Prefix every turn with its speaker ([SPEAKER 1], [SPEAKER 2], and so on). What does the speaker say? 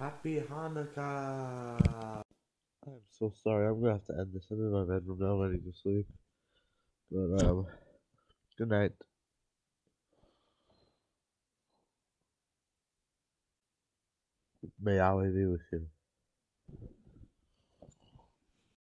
[SPEAKER 1] Happy Hanukkah.
[SPEAKER 2] I'm so sorry. I'm gonna have to end this. I'm in my bedroom now, ready to sleep. But um, good night. May Allah be with you.